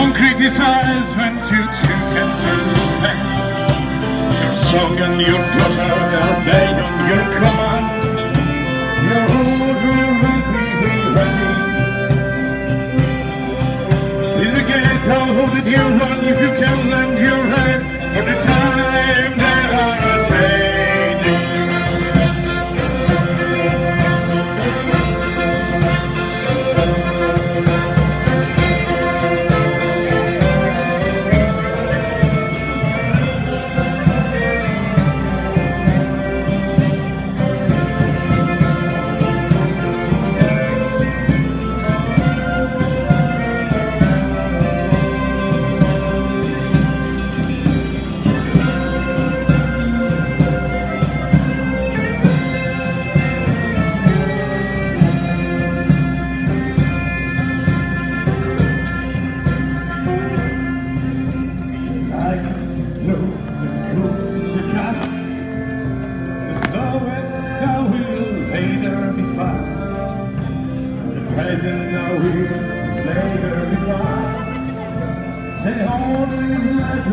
Don't criticize when two two can't understand. Your son and your daughter are they on your command. Your order is ready. Is the gate I'll hold it you run if you can lend your hand for the The present now will later be past. The order is life